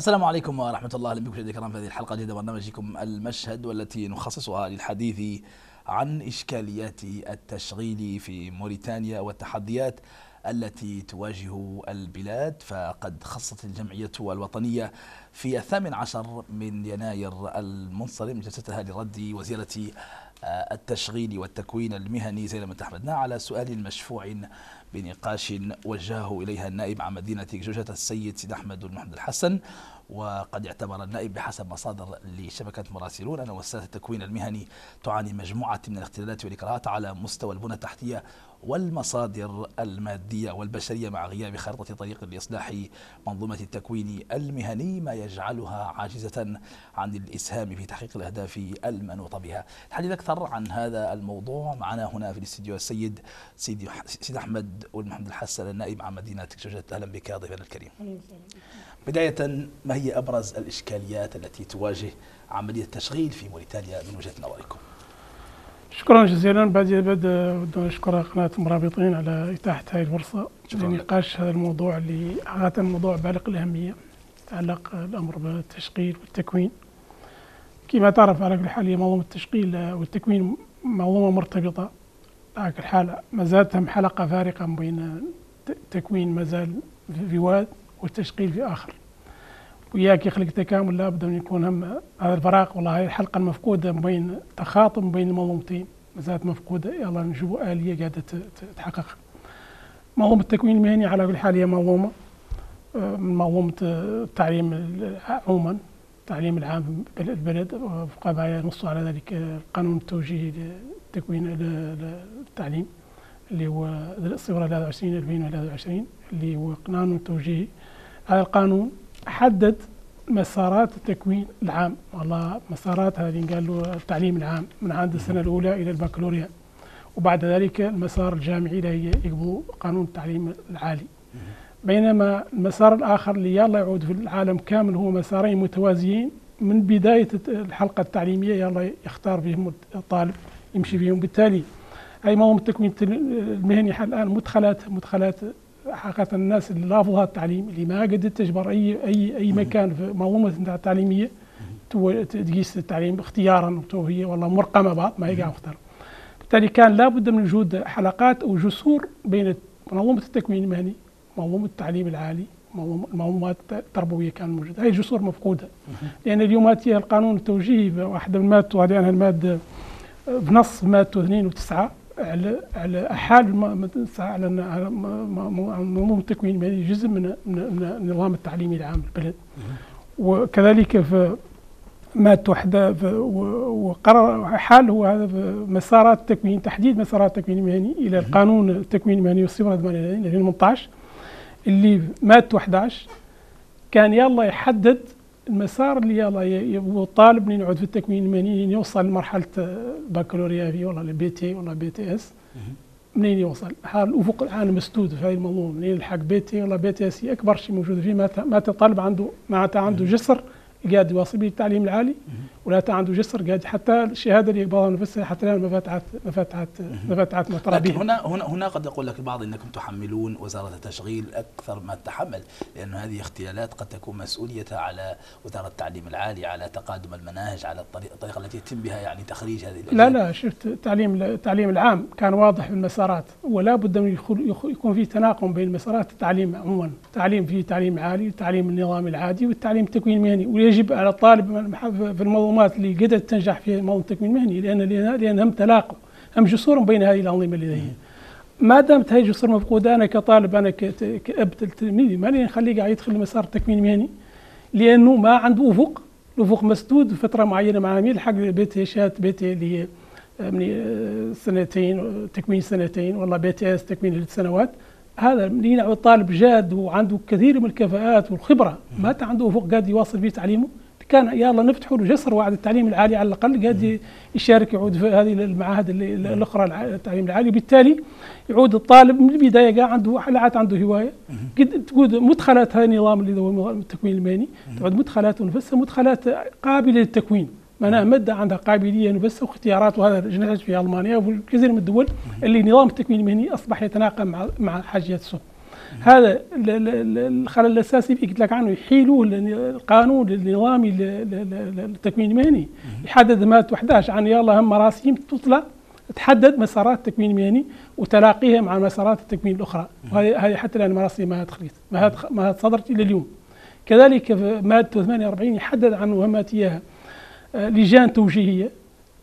السلام عليكم ورحمة الله. أهلا بكم مشاهدينا الكرام في هذه الحلقة الجديدة من برنامجكم المشهد والتي نخصصها للحديث عن إشكاليات التشغيل في موريتانيا والتحديات التي تواجه البلاد فقد خصت الجمعية الوطنية في الثامن عشر من يناير المنصرم جلستها لرد وزيرة التشغيل والتكوين المهني زينب أحمدنا على سؤال مشفوع بنقاش وجهه إليها النائب عن مدينة جوجة السيد سيد أحمد بن محمد الحسن وقد اعتبر النائب بحسب مصادر لشبكة مراسلون أن مؤسسات التكوين المهني تعاني مجموعة من الاختلالات والإكراهات على مستوى البنى التحتية والمصادر المادية والبشرية مع غياب خارطة طريق لإصلاح منظومة التكوين المهني ما يجعلها عاجزة عن الإسهام في تحقيق الأهداف المنوطة بها. الحديث أكثر عن هذا الموضوع معنا هنا في الاستديو السيد سيدي سيد أحمد والمحمد الحسن النائب عن مدينة جوجة أهلا بك ضيفنا الكريم. بداية ما هي أبرز الإشكاليات التي تواجه عملية التشغيل في موريتانيا من وجهة نظركم؟ شكرا جزيلا. بعد بدنا نشكر قناة المرابطين على إتاحة هذه الفرصة لنقاش هذا الموضوع اللي حقيقة موضوع بالغ الأهمية يتعلق الأمر بالتشغيل والتكوين. كما تعرف على كل حال هي منظومة التشغيل والتكوين منظومة مرتبطة. على كل حال ما زالت حلقة فارقة بين التكوين ما زال في واد والتشغيل في آخر. وياك يخلق تكامل لابد أن يكون هم هذا الفراغ والله هذه الحلقة المفقودة بين تخاطب بين المنظومتين ما زالت مفقودة. يلا نشوف آلية قاعدة تتحقق منظومة التكوين المهني على كل حال هي منظومة من منظومة التعليم عموما التعليم العام في البلد. وفق ما ينص على ذلك قانون التوجيه للتكوين التعليم اللي هو الصفر 23 2023 اللي هو قانون التوجيه هذا القانون. حدد مسارات التكوين العام. والله مسارات هذه قال له التعليم العام من عند السنة الأولى إلى البكالوريا. وبعد ذلك المسار الجامعي اللي هي يقبضوا قانون التعليم العالي. بينما المسار الآخر اللي يلا يعود في العالم كامل هو مسارين متوازيين. من بداية الحلقة التعليمية يلا يختار فيهم الطالب يمشي فيهم بالتالي هاي منظومة التكوين المهني الآن مدخلات مدخلات حقيقة الناس اللي رافضها التعليم اللي ما قدرت تجبر أي أي أي مكان في منظومة التعليمية تقيس التعليم اختيارا وهي والله مرقمة بعض ما هي مختار بالتالي كان لابد من وجود حلقات أو جسور بين منظومة التكوين المهني منظومة التعليم العالي المنظومات التربوية كان موجودة. هاي جسور مفقودة. لأن اليوم هاتي القانون التوجيهي واحدة من المادة وهذه أنا المادة بنص مادته 2 و9 على على حال على منظومه التكوين المالي جزء من من النظام التعليمي العام للبلد وكذلك في مادة واحدة وقرر حال هو هذا مسارات التكوين تحديد مسارات التكوين المهني إلى القانون التكوين المهني والصادر 2018 اللي مادة 11 كان يلا يحدد المسار اللي يلا الطالب من يقعد في التكوين المهني يوصل لمرحلة البكالوريا في والله ال BT ولا BTS منين يوصل؟ حال الأفق الآن مسدود في هذه المنظومه منين يلحق BT ولا BTS هي أكبر شيء موجود فيه. متى الطالب عنده معناتها عنده جسر قاعد يواصل به التعليم العالي ولا عنده جسر قاعد حتى الشهادة اللي يقبضها نفسها حتى الآن ما فتحت ما فتحت ما فتحت لكن هنا هنا هنا قد يقول لك البعض إنكم تحملون وزارة التشغيل أكثر ما تحمل لأن هذه اختلالات قد تكون مسؤوليتها على وزارة التعليم العالي على تقادم المناهج على الطريقة, الطريقة التي يتم بها يعني تخريج هذه لا لا شفت التعليم التعليم العام كان واضح في المسارات. ولا بد من يكون في تناقم بين مسارات التعليم عموما. تعليم في تعليم عالي وتعليم النظامي العادي والتعليم التكوين المهني. ويجب على الطالب في المنظومات اللي قدرت تنجح في منظومه التكوين المهني لأن لأن هم تلاقوا هم جسور بين هذه الأنظمة اللي ما دامت هذه الجسور مفقودة أنا كطالب أنا كأب تلميذي ماني نخليه قاعد يدخل مسار التكوين المهني لأنه ما عنده أفق. الأفق مسدود فترة معينة منين الحق BT شهاده BT اللي هي من سنتين تكوين سنتين والله BTS تكوين ثلاث سنوات. هذا منين الطالب جاد وعنده كثير من الكفاءات والخبرة. ما عنده أفق قاعد يواصل فيه تعليمه. كان يلا نفتحوا له جسر وعد التعليم العالي على الأقل قاعد يشارك يعود في هذه المعاهد الأخرى التعليم العالي. بالتالي يعود الطالب من البداية قاعد عنده حلقات عنده هواية. قد تقول مدخلات هذا النظام اللي هو التكوين المهني تعود مدخلات نفسها مدخلات قابلة للتكوين. معناها مادة عندها قابلية بس واختيارات وهذا نجد في ألمانيا وفي كثير من الدول اللي نظام التكوين المهني أصبح يتناقض مع مع حاجيات السوق. هذا الخلل الأساسي فيه. قلت لك عنه يحيلوا القانون النظامي للتكوين المهني. يحدد ماده 11 عن يلا هم مراسيم تطلع تحدد مسارات التكوين المهني وتلاقيها مع مسارات التكوين الأخرى. وهذه هذه حتى الآن مراسيم ما دخلت ما ما صدرت إلى اليوم. كذلك مادة 48 يحدد عن مهمات إياها. آه، لجان توجيهية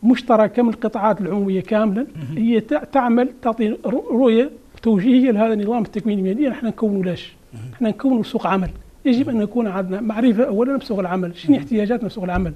مشتركة من القطاعات العمومية كاملا. هي تعمل تعطي رؤية توجيهية لهذا النظام التكويني المهني نحن نكون لاش. نحن نكون سوق عمل. يجب أن نكون عندنا معرفة اولا بسوق العمل. شنو احتياجاتنا في سوق العمل؟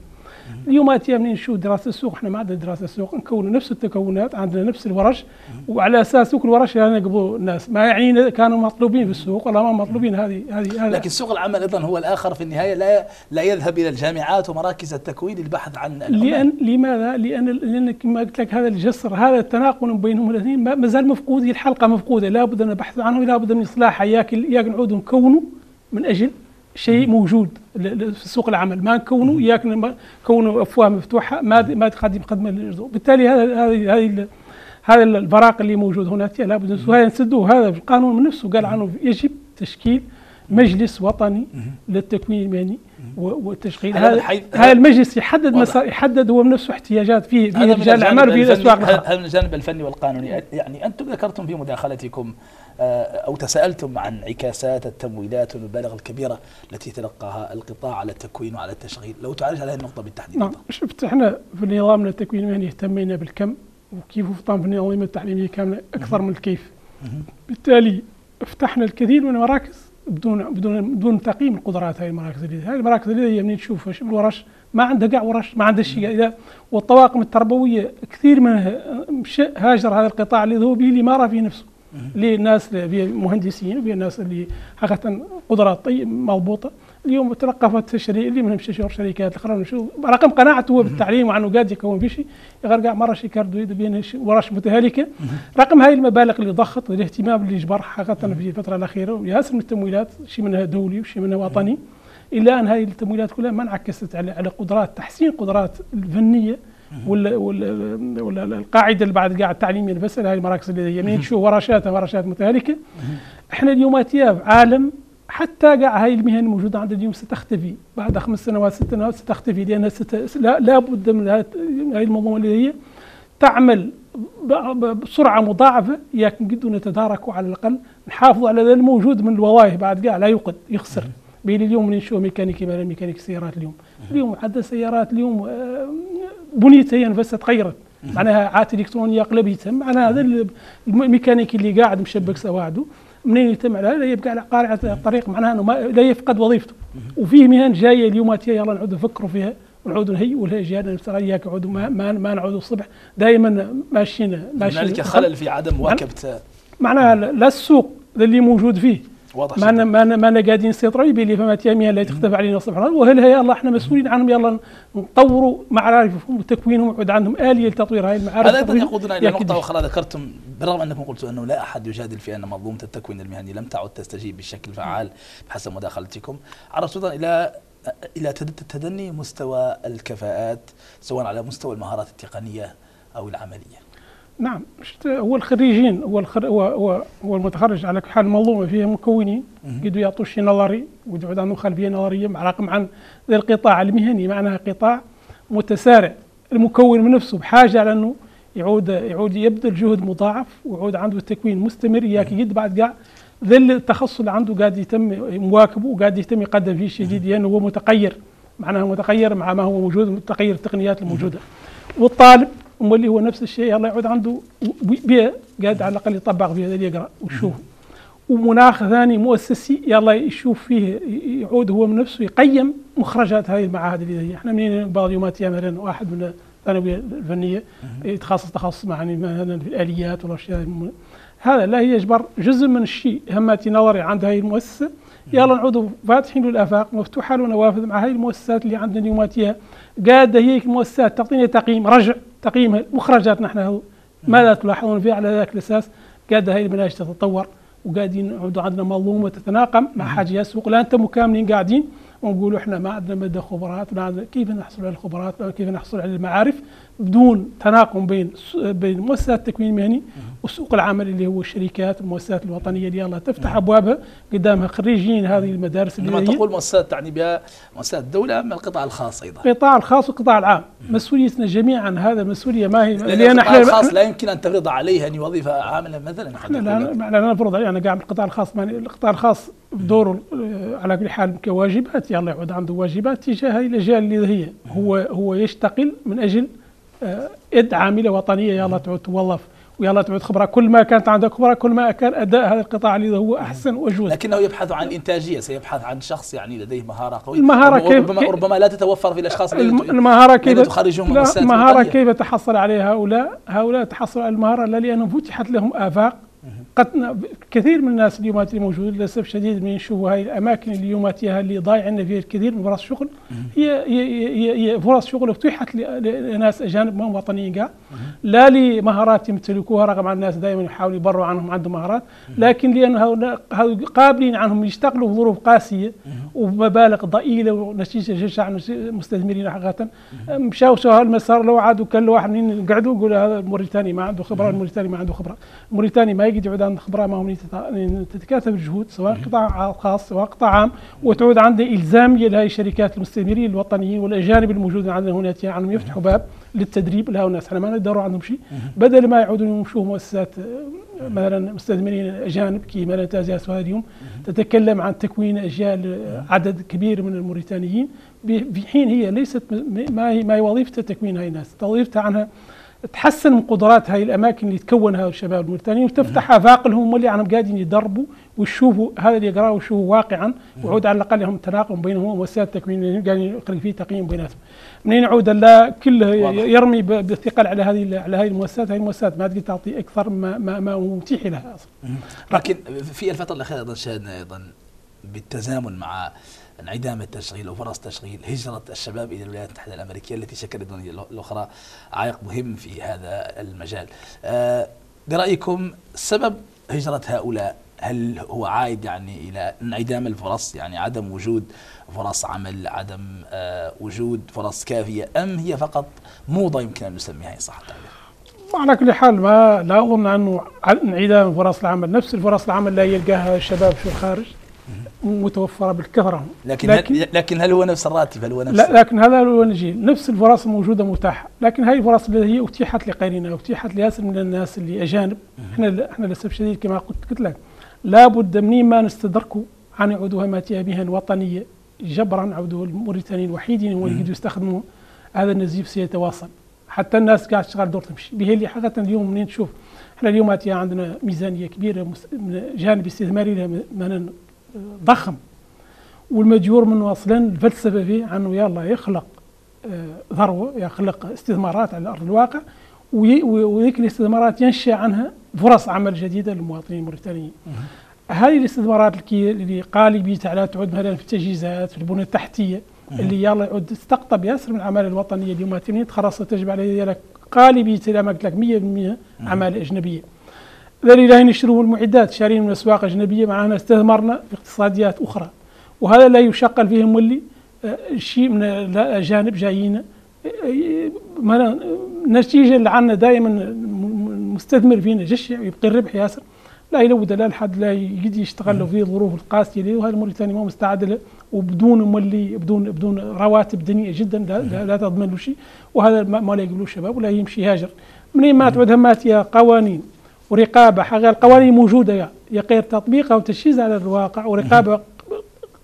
اليوم اتي منين نشوف دراسة السوق؟ إحنا ما عندنا دراسة السوق نكون نفس التكونات عندنا نفس الورش وعلى أساس كل ورش يعني نقبضوا الناس. ما يعني كانوا مطلوبين في السوق ولا ما مطلوبين هذه هذه لكن سوق العمل أيضا هو الآخر في النهاية لا لا يذهب إلى الجامعات ومراكز التكوين للبحث عن لأن لماذا؟ لأن لأن كما قلت لك هذا الجسر هذا التناقل بينهم الأثنين ما زال مفقود الحلقة مفقودة لابد أن نبحث عنه لابد من اصلاحها ياك ياك نعود نكونوا من أجل شيء موجود في سوق العمل. ما نكونوا ياك كونه أفواه مفتوحة ما ما تقدم خدمه للجذور بالتالي هذا هذه هذه هذا الفراق اللي موجود هناك لابد نسدوه. هذا القانون من نفسه قال عنه يجب تشكيل مجلس وطني للتكوين المهني والتشغيل. هذا هذا المجلس يحدد مسار يحدد هو بنفسه احتياجات فيه في رجال الأعمال وفي الأسواق. هذا من الجانب الفني والقانوني. يعني أنتم ذكرتم في مداخلتكم آه، أو تساءلتم عن انعكاسات التمويلات والمبالغ الكبيرة التي تلقاها القطاع على التكوين وعلى التشغيل. لو تعالج هذه النقطة بالتحديد. نعم شفت إحنا في نظامنا التكوين المهني اهتمينا بالكم وكيف في النظام التعليميه كامله أكثر من الكيف. بالتالي فتحنا الكثير من المراكز بدون بدون بدون تقييم القدرات هذه المراكز اللي هذه المراكز اللي هي منين تشوفها؟ شوف الورش ما عندها كاع ورش ما عندها شيء. إذا والطواقم التربوية كثير منها هاجر هذا القطاع اللي هو به اللي ما راه فيه نفسه. للناس مهندسين وفي الناس اللي حقيقة قدرات طيب مضبوطة. اليوم تلقفت الشركة اللي شهور شركات الاخرى شو رقم قناعته هو بالتعليم وعنه قاعد يكون في شيء يغرقع مرة شي كاردو بين ورش متهالكة. رقم هاي المبالغ اللي ضخت والاهتمام اللي جبر حقيقة في الفترة الأخيرة. وياسر من التمويلات شيء منها دولي وشيء منها وطني. الا أن هذه التمويلات كلها ما انعكست على على قدرات تحسين قدرات الفنية. ولا ولا ولا القاعدة اللي بعد قاعد التعليميه بس هاي المراكز اللي هي من تشوف ورشات ورشات متهالكة. إحنا اليوم في عالم حتى قاع هاي المهن الموجوده عند اليوم ستختفي. بعد خمس سنوات ست سنوات ستختفي لانها ست... لا, لا بد من هاي المنظومه اللي هي تعمل بسرعة مضاعفة ياك نقدر نتداركوا على الأقل نحافظوا على الموجود من الوظائف بعد قاع لا يوقد يخسر. بين اليوم نشوف ميكانيكي مثلا ميكانيكي سيارات اليوم. اليوم عدد سيارات اليوم آه، بنيتها هي نفسها تغيرت. معناها عات إلكترونية اغلبيتها معناها هذا الميكانيكي اللي قاعد مشبك سواعده منين يتم على لا يبقى على قارعة الطريق. معناها إنه ما لا يفقد وظيفته. وفي مهن جاية اليوم يلا نعود نفكروا فيها. ونعود نهي والهي نشتغل إياك نعود ما, ما, ما نعود الصبح. دائما ماشيين ماشيين. هنالك خلل في عدم مواكبه معناها لا السوق اللي موجود فيه. واضح ما أنا ما أنا ما أنا قاعدين نسيطروا يبي لي فما تياميها اللي تختفى علينا سبحان وهل هي الله إحنا مسؤولين عنهم يلا نطوروا معارفهم وتكوينهم ويعود عندهم آلية لتطوير هاي المعارف هذا أيضا يقودنا إلى نقطة أخرى ذكرتم بالرغم أنكم قلتوا أنه لا أحد يجادل في أن منظومة التكوين المهني لم تعد تستجيب بشكل فعال بحسب مداخلتكم عرفت أيضا إلى إلى تدني مستوى الكفاءات سواء على مستوى المهارات التقنية أو العملية. نعم هو الخريجين هو الخر هو هو, هو المتخرج على حال منظومه فيها مكونين. قدوا يعطوا شيء نظري ويقعد عندهم خلفية نظرية مع رقم عن القطاع المهني. معناها قطاع متسارع. المكون من نفسه بحاجة على إنه يعود يعود يبذل جهد مضاعف ويعود عنده تكوين مستمر. ياك يد بعد قاع ذل التخصص اللي عنده قاعد يتم مواكبه وقاعد يتم يقدم فيه شيء جديد. لأنه هو متغير معناها متغير مع ما هو موجود متغير التقنيات الموجودة. والطالب اللي هو نفس الشيء الله يعود عنده بيئة قاعد على الأقل يطبق فيها يقرأ ويشوف. ومناخ ثاني مؤسسي يلا يشوف فيه يعود هو من نفسه يقيم مخرجات هذه المعاهد اللي هي. إحنا منين بعض يومات مثلا واحد من الثانوية الفنية يتخصص تخصص يعني مثلا في الآليات والاشياء هذا لا يجبر جزء من الشيء هماتي نظري عند هذه المؤسسة. يلا نعودوا فاتحين الافاق مفتوحة له نوافذ مع هذه المؤسسات اللي عندنا يوماتيها قاعدة هي المؤسسات تعطينا تقييم رجع. تقييم مخرجات نحن ماذا تلاحظون فيها؟ على ذاك الأساس قاعدة هذه المناهج تتطور وقاعدين عندنا منظومه تتناقم مع حاجة السوق لا أنتم مكاملين قاعدين ونقولوا إحنا ما عندنا مدى خبرات ما عندنا كيف نحصل على الخبرات كيف نحصل على المعارف بدون تناقم بين بين مؤسسات التكوين المهني وسوق العمل اللي هو الشركات المؤسسات الوطنية اللي الله تفتح. أبوابها قدامها خريجين هذه المدارس اللي لما تقول مؤسسات تعني بها مؤسسات الدولة من القطاع الخاص أيضا. القطاع الخاص والقطاع العام. مسؤوليتنا جميعا هذا مسؤولية ما هي لأن القطاع الخاص لا يمكن أن تفرض عليه أن وظيفه عامله مثلا. إحنا لا لا نفرض عليه أنا قاعد القطاع الخاص القطاع الخاص بدوره على كل حال كواجبات يلا يعود عنده واجبات تجاه هذه الاجيال اللي هي هو هو يشتغل من أجل يد عاملة وطنية يلا تعود توظف ويلا تعود خبرة. كل ما كانت عندك خبرة كل ما كان أداء هذا القطاع اللي هو أحسن وجود لكنه يبحث عن إنتاجية سيبحث عن شخص يعني لديه مهارة قوية. المهارة كيف ربما, ربما لا تتوفر في الأشخاص المهارة كيف تخرجهم المهارة كيف تحصل عليها هؤلاء هؤلاء تحصلوا على المهارة لا لانهم فتحت لهم آفاق. قد كثير من الناس اليوم اللي موجود للأسف الشديد من يشوفوا هاي الأماكن اليوم فيها اللي ضايع عندنا فيها الكثير من فرص شغل. هي هي هي فرص شغل فتحت لناس أجانب ما هم وطنيين لا لمهارات يمتلكوها رغم أن الناس دائما يحاولوا يبروا عنهم عندهم مهارات لكن لأن هؤلاء قابلين عنهم يشتغلوا في ظروف قاسيه ومبالغ ضئيلة ونتيجه جشع مستثمرين حقيقة. مشاو سوا هالمسار لو عادوا كل واحد قعدوا يقول هذا الموريتاني ما عنده خبرة الموريتاني ما عنده خبرة. الموريتاني ما يقدر يعود عند خبرة ما هم تتكاثف الجهود سواء قطاع خاص سواء قطاع عام وتعود عنده الزاميه لهذه الشركات المستثمرين الوطنيين والأجانب الموجودين عندنا هنا عنهم يفتحوا باب للتدريب لهؤلاء الناس. إحنا ما ندوروا عندهم شيء. بدل ما يعودون يمشوا مؤسسات مثلا مستثمرين اجانب كي مثلا تازياس اليوم تتكلم عن تكوين أجيال عدد كبير من الموريتانيين. في حين هي ليست ما هي ما هي وظيفتها تكوين هاي الناس وظيفتها عنها تحسن من قدرات هاي الأماكن اللي تكونها الشباب الموريتانيين وتفتح افاق لهم اللي عنهم قاعدين يدربوا ويشوفوا هذا اللي يقرأه ويشوفوا واقعا ويعود على الأقل لهم تناقض بينهم ومؤسسات التكوين قاعدين يخلق فيه تقييم بيناتهم. منين يعود؟ لا كله يرمي بالثقل على هذه على هذه المؤسسات. هذه المؤسسات ما تقدر تعطي أكثر ما ما, ما متيح لها أصلا. لكن في الفترة الأخيرة أيضا شاهدنا أيضا بالتزامن مع انعدام التشغيل وفرص تشغيل هجرة الشباب إلى الولايات المتحدة الأمريكية التي شكلت الأخرى عائق مهم في هذا المجال. آه، برأيكم سبب هجرة هؤلاء؟ هل هو عائد يعني إلى انعدام الفرص؟ يعني عدم وجود فرص عمل عدم آه، وجود فرص كافية أم هي فقط موضة يمكن أن نسميها إن صح؟ التعبير على كل حال ما لا أظن أنه انعدام فرص العمل نفس الفرص العمل لا يلقاها الشباب في الخارج. متوفرة بالكثره لكن لكن, هل لكن هل هو نفس الراتب؟ هل هو نفس لا لكن هذا هو الجيل نفس الفرص الموجوده متاحة. لكن هذه الفرص اللي هي أتيحت لغيرنا أتيحت لياسر من الناس اللي أجانب. إحنا إحنا للأسف الشديد كما قلت قلت لك لابد منين ما نستدركوا عن يعودوا هماتها مهن وطنيه جبرا عودوا الموريتانيين الوحيدين اللي يقدروا يستخدموا هذا النزيف سيتواصل. حتى الناس قاعد تشتغل دور تمشي. به اللي حقيقة اليوم منين تشوف؟ إحنا اليوم عندنا ميزانية كبيرة من جانب استثماري مثلا ضخم. والمجور منه أصلا الفلسفه فيه انه يلا يخلق آه، ثروه يخلق استثمارات على أرض الواقع وذيك الاستثمارات ينشأ عنها فرص عمل جديدة للمواطنين الموريتانيين. هذه الاستثمارات اللي قالبية على تعود مثلا في التجهيزات في البنيه التحتية اللي يلا يعود تستقطب ياسر من الأعمال الوطنية اليوم. تخرصت تجب عليها قالبية زي ما قلت لك 100% أعمال أجنبية. ذلك لا يشتروا المعدات شارين من أسواق أجنبية معنا استثمرنا في اقتصاديات أخرى. وهذا لا يشقل فيهم واللي آه، شيء من الاجانب جايين مثلا النتيجه اللي عندنا دائما المستثمر فينا جشع يبقي الربح ياسر. لا يلود لا لحد لا يجي يشتغل في الظروف القاسية اللي وهذا موريتانيا ما مستعد له. وبدون مولي بدون بدون رواتب دنيئة جدا لا, لا تضمن له شيء. وهذا ما لا يقولوا الشباب ولا يمشي هاجر منين ما تعود همات يا قوانين. ورقابة. حاجة القوانين موجودة يا غير تطبيقها وتشييزها على الواقع ورقابة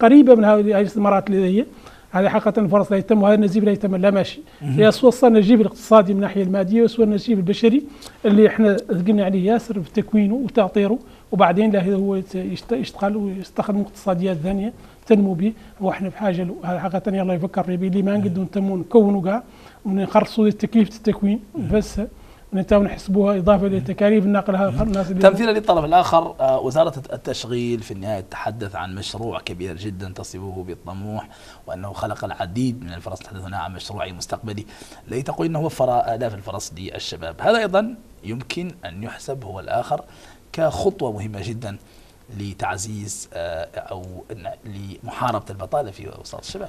قريبة من هذه الاستثمارات اللي هي. هذه حقيقة الفرص لا يتم وهذا النزيف لا يتم لا ماشي. هي وصلنا النزيف الاقتصادي من الناحية المادية وسوى النزيف البشري اللي إحنا ثقلنا عليه ياسر في تكوينه وتأطيره. وبعدين له هو يشتغل ويستخدم اقتصاديات ثانية تنمو به. وإحنا بحاجه له هذا حقيقة يلا يفكر به اللي ما نقدروا نتموا نكونوا كاع ونخرصوا تكلفه التكوين. بس نتاو نحسبوها إضافة لتكاليف النقل هذا الناس تمثيلا للطرف الآخر آه، وزارة التشغيل في النهاية تحدث عن مشروع كبير جدا تصفه بالطموح وأنه خلق العديد من الفرص تحدث هنا عن مشروع مستقبلي لتقول إنه وفر آلاف الفرص للشباب. هذا أيضا يمكن أن يحسب هو الآخر كخطوة مهمة جدا لتعزيز أو لمحاربة البطالة في وسط الشباب.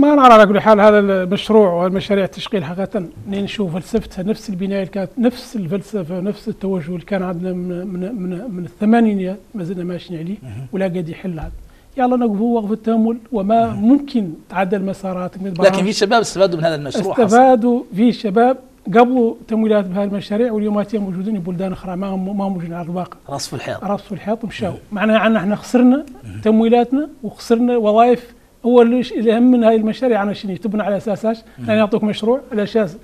ما نرى على كل حال هذا المشروع والمشاريع التشغيل حقيقة. نشوف فلسفتها نفس البناية اللي كانت نفس الفلسفة نفس التوجه اللي كان عندنا من من من, من الثمانينيات ما زلنا ماشيين عليه ولا قد يحل هذا يلا نقفوا وقف التأمل وما ممكن تعدى المسارات لكن في شباب استفادوا من هذا المشروع استفادوا في شباب قبلوا تمويلات بهذه المشاريع واليوم موجودين في بلدان أخرى ما هم ما موجودين على الواقع رصف الحيط. رصف الحيط مشاو معناها إحنا خسرنا تمويلاتنا وخسرنا وظائف هو اللي اهم من هذه المشاريع أنا شنو تبنى على أساس إيش؟ يعني يعطوك مشروع على أساس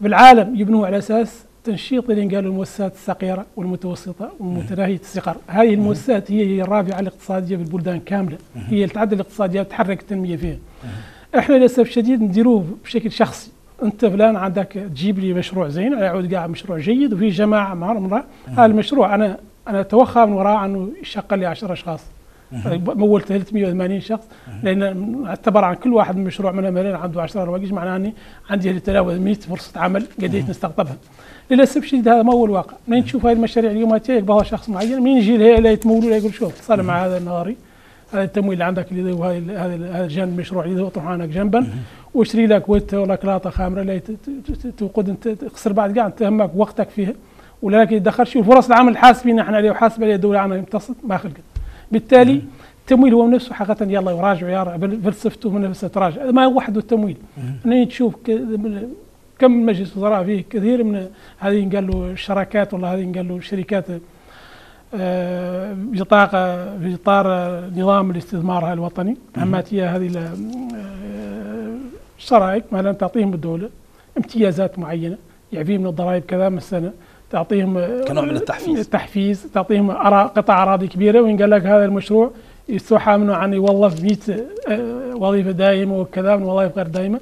بالعالم يبنوه على أساس تنشيط اللي قالوا المؤسسات الصغيرة والمتوسطة والمتناهية الصغر، هذه المؤسسات هي هي الرافعه الاقتصادية في البلدان كامله، هي اللي تعدل الاقتصادية وتحرك التنمية فيها. إحنا للأسف الشديد نديروه بشكل شخصي، أنت فلان عندك تجيب لي مشروع زين يعود قاعد مشروع جيد وفي جماعة مع هذا المشروع أنا أنا أتوخى من وراء أنه يشغل لي 10 أشخاص. مول 380 شخص لأن اعتبر عن كل واحد من المشروع من مليون عنده 10 رواقش معناه أني عندي يتجاوز 100 فرصة عمل قديت نستقطبها. للاسف الشديد هذا ما هو الواقع. من تشوف هاي المشاريع اليوم يقبضها شخص معين من يجي لا يتمول ولا يقول شوف صار مع هذا النهاري. هذا التمويل اللي عندك اللي هو هذا هذا الجانب المشروع اللي هو طرحانك جنبا. واشتري لك ويتا ولا كلاطة خامرة لا توقد انت تخسر بعد قاعد تهمك وقتك فيها. ولكن يدخل شو فرص العمل حاسبين إحنا وحاسبه عليه الدولة يمتصد ما خلقت. بالتالي التمويل هو نفسه حقيقة يلا يراجع يا فلسفته من نفسه تراجع. ما وحده التمويل. أنا تشوف كم مجلس وزراء فيه كثير من هذه قال له الشراكات ولا هذه قال له الشركات آه، بطاقة في إطار نظام الاستثمار الوطني عماتية هذه آه، الشرائك مثلا تعطيهم الدولة امتيازات معينة يعفيهم من الضرائب كذا من السنة. تعطيهم كنوع من التحفيز. التحفيز تعطيهم قطع أراضي كبيرة وين قال لك هذا المشروع يستوحى منه عن يوظف 100 آه، وظيفة دائمة وكذا من وظائف غير دائمة.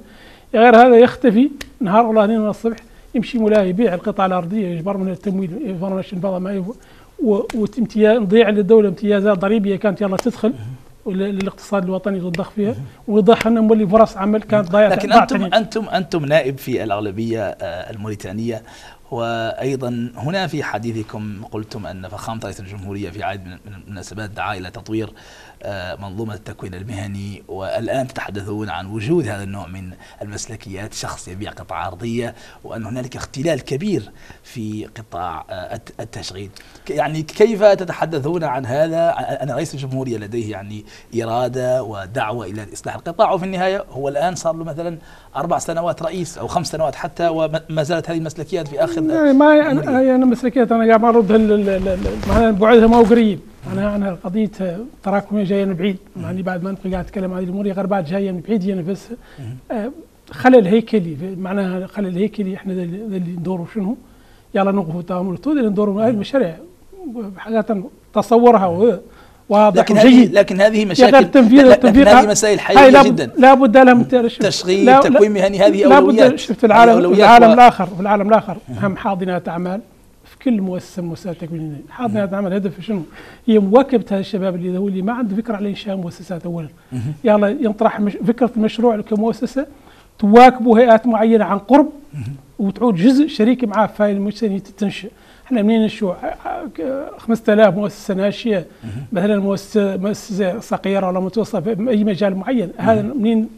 غير هذا يختفي نهار والله اثنين من الصبح يمشي مولاي يبيع القطع الأرضية يجبر من التمويل يفرنش ما يبغى وامتياز نضيع للدولة امتيازات ضريبية كانت يلا تدخل للاقتصاد الوطني تضخ فيها ويضح أنه مولي فرص عمل كانت ضايعة لكن أنتم أنتم أنتم نائب في الأغلبية آه، الموريتانية. وأيضا هنا في حديثكم قلتم أن فخامة رئيس الجمهورية في عدد من المناسبات دعا إلى تطوير منظومة التكوين المهني والآن تتحدثون عن وجود هذا النوع من المسلكيات شخص يبيع قطع أرضية وأن هنالك اختلال كبير في قطاع آه، التشغيل. يعني كيف تتحدثون عن هذا؟ أن رئيس الجمهورية لديه يعني إرادة ودعوة إلى إصلاح القطاع وفي النهاية هو الآن صار له مثلا أربع سنوات رئيس أو خمس سنوات حتى وما زالت هذه المسلكيات في آخر يعني ما أنا, أنا مسلكيات أنا قاعد أرد بعدها ما هو قريب. أنا أنا قضية تراكمية جاية من بعيد. يعني بعد ما انت قاعد اتكلم عن هذه الأمور غير بعد جاية من بعيد هي نفسها آه، خلل هيكلي. معناها خلل هيكلي إحنا اللي ندوروا شنو؟ يلا نوقفوا التامل اللي ندوروا هذه المشاريع. حاجات تصورها واضح لكن هذه لكن هذه مشاكل. التنفيذ لكن هذه مسائل حيويه جدا. لا بد لها من تشغيل تكوين مهني هذه أولويات. لا بد شفت العالم العالم الآخر في العالم الآخر هم حاضنات أعمال. كل مؤسسة مؤسسات تكوينيه حاطين هذا العمل هدف شنو؟ هي مواكبة هذا الشباب اللي هو اللي ما عنده فكرة على إنشاء مؤسسات اولا. يلا ينطرح مش فكرة المشروع كمؤسسة تواكبوا هيئات معينة عن قرب وتعود جزء شريك معاه في هاي المؤسسه تنشئ إحنا منين نشوف؟ 5000 مؤسسة ناشئة. مثلا مؤسسة مؤسسة صغيره ولا متوسطة في أي مجال معين. هذا منين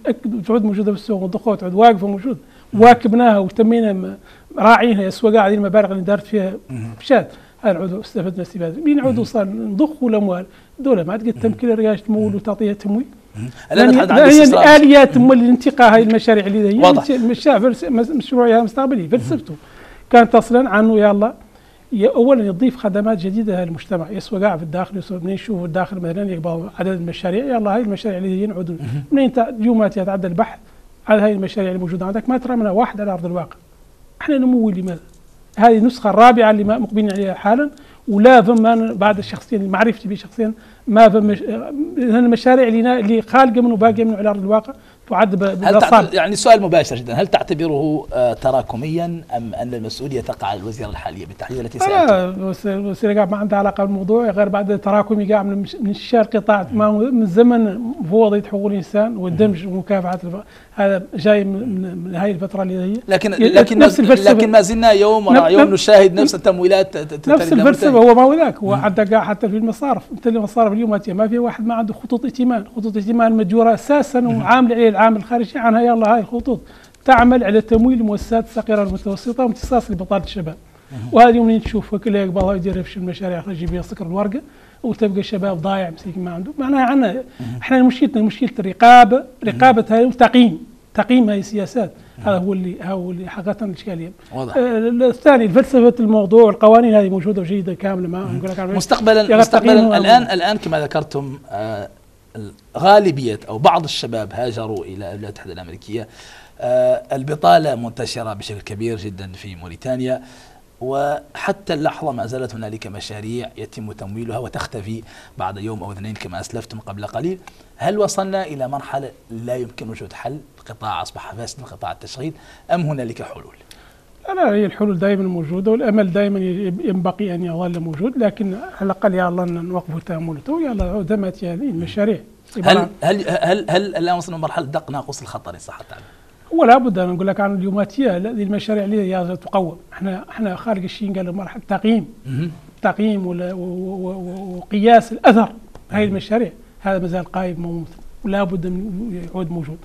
تعود موجودة في السوق والدخول تعود واقفة موجوده واكبناها وتمينا راعينها يسوى قاعد المبالغ اللي دارت فيها مشات العضو استفدنا استفاده مين عضو صار نضخ الاموال الدولة ما تقدر تمكن الرجال تمول وتعطيها تمويل. الان هي آليات الانتقاء هاي المشاريع اللي هي واضح. مشروعها المستقبلي فلسفته. كانت أصلا عنه يلا اولا يضيف خدمات جديدة للمجتمع يسوى قاعد في الداخل يسوى منين؟ يشوفوا الداخل مثلا يقبضوا عدد المشاريع. يلا هاي المشاريع اللي ينعدوا منين يومات يتعدى البحث على هاي المشاريع الموجوده عندك ما ترى منها واحد على أرض الواقع. إحنا نمول لماذا؟ هذه النسخة الرابعة اللي مقبلين عليها حالا ولا فما بعد الشخصين معرفتي به شخصيا ما فما المشاريع اللي اللي خالقة منه باقيه منه على أرض الواقع تعد هل يعني سؤال مباشر جدا هل تعتبره آه تراكميا أم أن المسؤولية تقع على الوزيره الحالية بالتحديد التي سالتها؟ الوزيره ما عندها علاقة بالموضوع غير بعد تراكمي قاع من انشاء القطاع من زمن مفوضيه حقوق الانسان والدمج ومكافحة هذا جاي من هاي الفترة اللي هي. لكن لكن نفس لكن ما زلنا يوم وراء يوم نشاهد نفس التمويلات نفس الفلسفة هو ما هو ذاك. هو عندك حتى في المصارف. أنت المصارف اليوم ما في واحد ما عنده خطوط ائتمان. خطوط ائتمان مجورة أساسا وعامل عليه العامل الخارجي عنها. يلا هاي الخطوط تعمل على تمويل المؤسسات الصغيره والمتوسطه وامتصاص لبطاله الشباب. وهذه يوم نشوف كله يقبلها يدير في المشاريع يخرج بها سكر الورقة. وتبقى الشباب ضايع مسكين ما عنده. معناها عندنا إحنا مشكلتنا مشكلة الرقابة. رقابة هاي وتقييم تقييم هاي السياسات. هذا هو اللي هو اللي حقيقة الاشكاليه واضح. آه الثاني فلسفه الموضوع القوانين هذه موجودة وجيدة كاملة ما نقول لك مستقبلا مستقبلا الان الآن كما ذكرتم آه غالبيه أو بعض الشباب هاجروا إلى الولايات المتحدة الأمريكية. آه البطالة منتشرة بشكل كبير جدا في موريتانيا وحتى اللحظة ما زالت هنالك مشاريع يتم تمويلها وتختفي بعد يوم أو اثنين كما أسلفتم قبل قليل. هل وصلنا إلى مرحلة لا يمكن وجود حل؟ القطاع أصبح فاسدا قطاع التشغيل أم هنالك حلول؟ لا هي الحلول دائما موجودة والأمل دائما ينبغي أن يظل موجود لكن على الأقل يا الله نوقف تأملته يا الله دمت هذه المشاريع. هل هل هل هل الآن وصلنا لمرحلة دق ناقوس الخطر إن صح التعبير ولا بد أن نقول لك عن اليوماتية هذه المشاريع اللي تقوم. إحنا إحنا خارج الشيء قال مرحلة تقييم. تقييم وقياس الأثر هاي المشاريع. هذا مازال قائم موجود ولا بد من يعود موجود.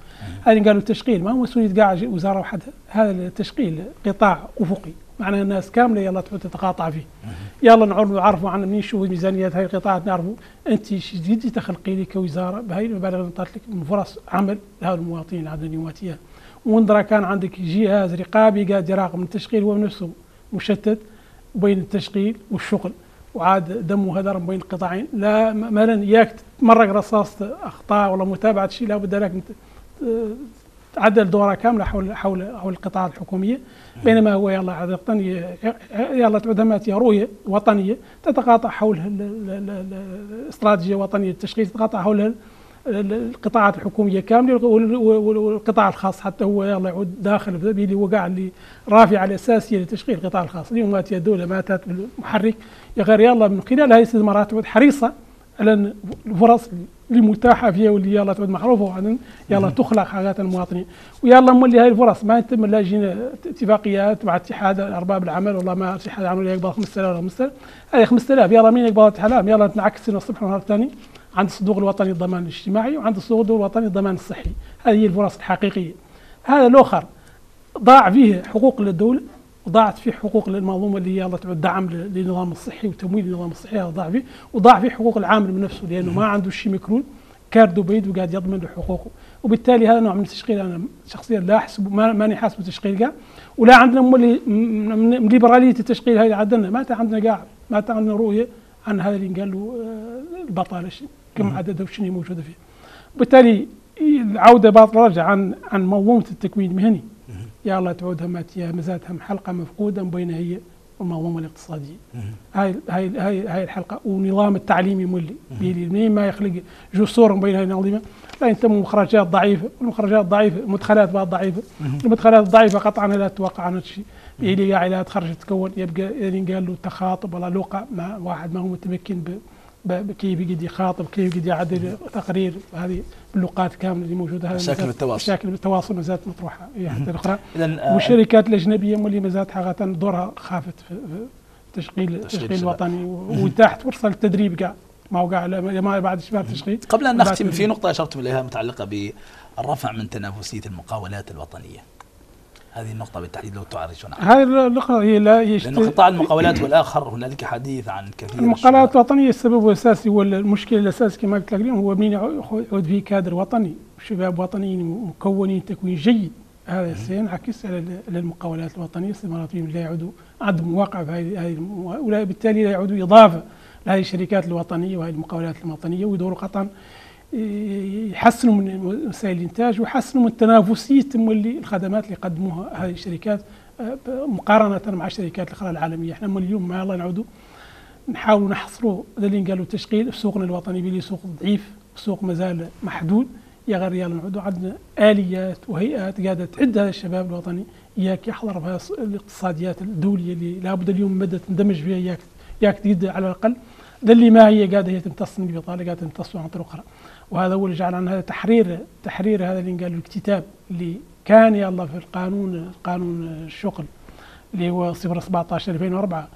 هذه قالوا التشغيل ما هو مسؤوليه قاع وزارة وحدها هذا التشغيل قطاع أفقي. معناها الناس كاملة يلا تتقاطع فيه. يلا نعرفوا عن منين نشوفوا ميزانيات هاي القطاعات نعرفوا. أنت جديد تخلقي لي كوزاره بهاي المبالغ اللي لك من فرص عمل لهؤلاء المواطنين عدد اليوماتيه وندرى كان عندك جهاز رقابي قاعد يراقب التشغيل هو نفسه مشتت بين التشغيل والشغل. وعاد دمه هدر بين القطاعين لا مثلا ياك مرق رصاص أخطاء ولا متابعة شيء لابد لك تعدل دورة كاملة حول حول حول القطاعات الحكومية. بينما هو يلا عاده يلا تعود رؤيه وطنية تتقاطع حول الاستراتيجيه الوطنيه للتشغيل تتقاطع حول القطاعات الحكومية كاملة والقطاع الخاص حتى هو يلا يعود داخل اللي وقع اللي رافعه الأساسية لتشغيل القطاع الخاص. اليوم مات الدولة ماتت بالمحرك غير يلا من خلال هذه الاستثمارات تعود حريصة على الفرص اللي متاحه فيها واللي يلا تعود معروفه يلا تخلق حاجات المواطنين. ويلا مولي هاي الفرص ما يتم لا يجينا اتفاقيات مع اتحاد أرباب العمل والله ما اتحاد العمل يقبل 5000 ولا 5000 هذه 5000 يلا مين يقبل اتحاد يلا نعكس الصبح والنهار الثاني عند الصندوق الوطني للضمان الاجتماعي وعند الصندوق الوطني للضمان الصحي. هذه هي الفرص الحقيقية. هذا الآخر ضاع فيه حقوق للدولة وضاعت فيه حقوق للمنظومة اللي هي الله تعود دعم للنظام الصحي وتمويل النظام الصحي. هذا ضاع فيه وضاع فيه حقوق العامل من نفسه لأنه ما عنده شيء مكرون كاردو بعيد وقاعد يضمن له حقوقه. وبالتالي هذا نوع من التشغيل أنا شخصيا لا احسب ماني حاسبه تشغيل كاع ولا عندنا من ليبراليه التشغيل هذه عندنا. ما عندنا كاع ما عندنا رؤية عن هذا اللي قال له آه، البطاله كم عددها وشنو موجودة فيه. وبالتالي العودة باطله رجع عن عن منظومه التكوين المهني. يا الله تعود همات يا مزاتهم حلقة مفقودة بين هي والمنظومه الاقتصادية. هاي هاي هاي هاي الحلقة ونظام التعليمي مولي بيلي ما يخلق جسور بين هاي الانظمه لا انت مخرجات ضعيفة. والمخرجات ضعيفة مدخلات بعض ضعيفة. المدخلات الضعيفه قطعا لا تتوقع عن شيء. اللي قاعد تخرج تكون يبقى يعني قال له تخاطب ولا لقى مع واحد ما هو متمكن كيف يقد يخاطب كيف يقد يعدل تقرير هذه اللغات كاملة اللي موجودة هذه مشاكل التواصل. مشاكل التواصل مازالت مطروحة. هي حتى الأخرى. آه، والشركات الأجنبية اللي مازالت حقيقه دورها خافت في تشغيل التشغيل الوطني وتحت فرصة للتدريب كاع ما وقع ما بعد شباب التشغيل قبل أن نختم في نقطة أشرتم إليها متعلقة بالرفع من تنافسية المقاولات الوطنية. هذه النقطة بالتحديد لو تعرجون عنها. هذه النقطة هي لا يشت... لأن قطاع المقاولات والآخر هنالك حديث عن كثير المقاولات الوطنية السبب الأساسي والمشكلة الأساسي كما قلت لك اليوم هو مين يعود فيه كادر وطني. شباب وطنيين مكونين تكوين جيد. هذا سينعكس على المقاولات الوطنية. استثمارات لا يعودوا عندهم مواقع في هذه وبالتالي لا يعودوا إضافة لهذه الشركات الوطنية وهذه المقاولات الوطنية ويدوروا قطعا يحسنوا من وسائل الإنتاج ويحسنوا من تنافسيه اللي الخدمات اللي يقدموها هذه الشركات آه، مقارنة مع الشركات الأخرى العالمية. إحنا اليوم ما الله نعودوا نحاولوا نحصروا اللي قالوا التشغيل في سوقنا الوطني بلي سوق ضعيف سوق مازال محدود يا غير ريال نعود عندنا آليات وهيئات قاعدة تعد هذا الشباب الوطني إياك يحضر بها الاقتصاديات الدولية اللي لابد اليوم مدى تندمج فيها اياك اياك تقد على الأقل. اللي ما هي قاعدة هي تمتص من البطالة قاعدة تمتص عن طرق أخرى. وهذا هو اللي جعل عن هذا تحرير تحرير هذا اللي قال الكتاب اللي كان يلا في القانون قانون الشغل اللي هو 017 2004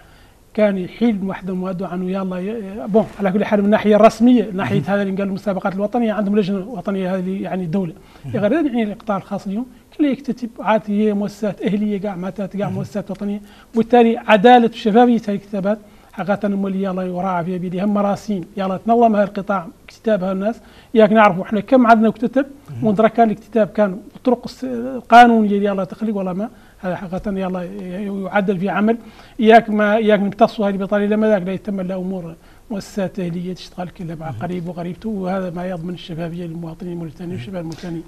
كان يحيل وحده مؤدو عنه يلا بون على كل حال من الناحيه الرسميه ناحية هذا اللي قال المسابقات الوطنية عندهم لجنة وطنية هذه يعني الدولة غير يعني القطاع الخاص اليوم كل يكتتب عاد هي مؤسسات أهلية كاع ما كاع مؤسسات وطنية. وبالتالي عدالة الشفافيه هذه الكتابات حقيقة اللي يلا يراعى في بيدي هم مراسيم. يلا تنظم هذا القطاع الاكتتاب الناس. ياك نعرفوا إحنا كم عندنا اكتتب وندرا كان الاكتتاب كان طرق القانونيه ديال تخليق ولا ما. هذا حقيقة يلا يعدل في عمل. ياك ما ياك نمتصوا هذه البطاريه ما ذاك لا يتم إلا أمور مؤسسات أهلية تشتغل كلها مع قريب وقريبته. وهذا ما يضمن الشفافية للمواطنين الموريتانيين والشباب الموريتانيين.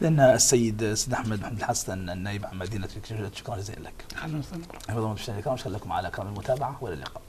لأن السيد سيد أحمد محمد الحسن النائب عن مدينة شكرا جزيلا لك. أهلا وسهلا. حفظكم الله شكرا لكم على كرم المتابعة. وإلى اللقاء.